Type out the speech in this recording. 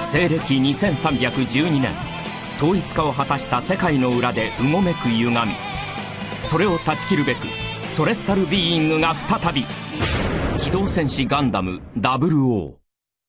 西暦2312年統一化を果たした世界の裏でうごめく歪み。それを断ち切るべくソレスタルビーイングが再び機動戦士ガンダム00